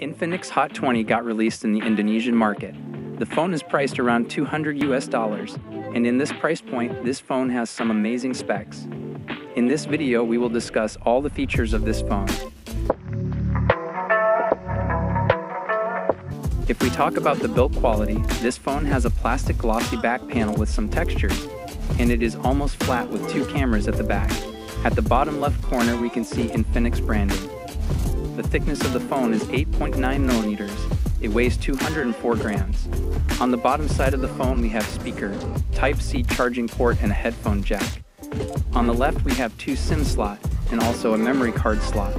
Infinix Hot 20 got released in the Indonesian market. The phone is priced around 200 US dollars, and in this price point, this phone has some amazing specs. In this video, we will discuss all the features of this phone. If we talk about the build quality, this phone has a plastic glossy back panel with some textures, and it is almost flat with two cameras at the back. At the bottom left corner, we can see Infinix branding. The thickness of the phone is 8.9 millimeters. It weighs 204 grams. On the bottom side of the phone, we have speaker, Type-C charging port, and a headphone jack. On the left, we have two SIM slot and also a memory card slot.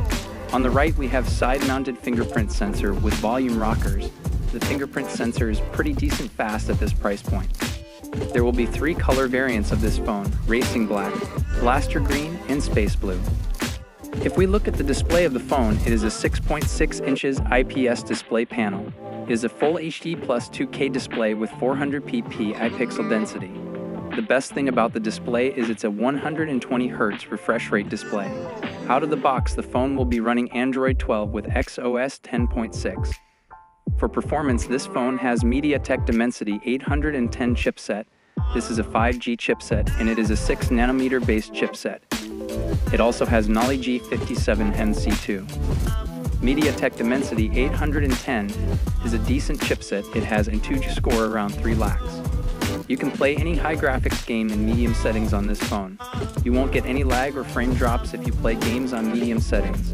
On the right, we have side-mounted fingerprint sensor with volume rockers. The fingerprint sensor is pretty decent fast at this price point. There will be three color variants of this phone, Racing Black, Blaster Green, and Space Blue. If we look at the display of the phone, it is a 6.6 inches IPS display panel. It is a full HD plus 2K display with 400pp pixel density. The best thing about the display is it's a 120Hz refresh rate display. Out of the box, the phone will be running Android 12 with XOS 10.6. For performance, this phone has MediaTek Dimensity 810 chipset. This is a 5G chipset and it is a 6 nanometer based chipset. It also has Mali G57 MC2. MediaTek Dimensity 810 is a decent chipset. It has a 2G score around 3 lakhs. You can play any high graphics game in medium settings on this phone. You won't get any lag or frame drops if you play games on medium settings.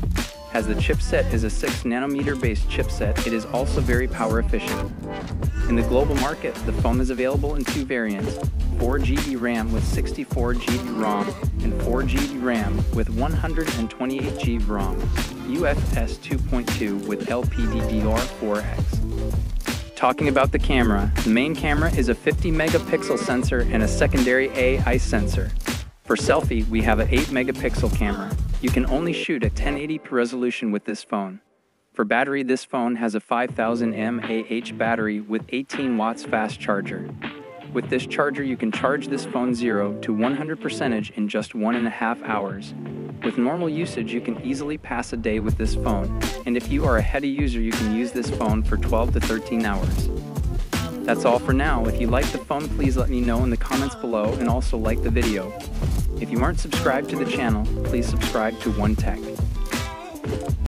As the chipset is a 6 nanometer based chipset, it is also very power efficient. In the global market, the phone is available in two variants 4 GB RAM with 64 GB ROM and 4 GB RAM with 128 GB ROM, UFS 2.2 with LPDDR4X. Talking about the camera, the main camera is a 50 megapixel sensor and a secondary AI sensor. For selfie, we have an 8 megapixel camera. You can only shoot at 1080p resolution with this phone. For battery, this phone has a 5000 mAh battery with 18 watts fast charger. With this charger, you can charge this phone 0 to 100% in just one and a half hours. With normal usage, you can easily pass a day with this phone, and if you are a heady user, you can use this phone for 12 to 13 hours. That's all for now. If you like the phone, please let me know in the comments below and also like the video. If you aren't subscribed to the channel, please subscribe to One Tech.